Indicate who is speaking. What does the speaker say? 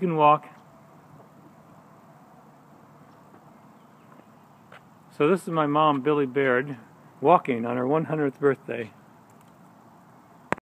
Speaker 1: You can walk. So this is my mom, Billy Baird, walking on her 100th birthday.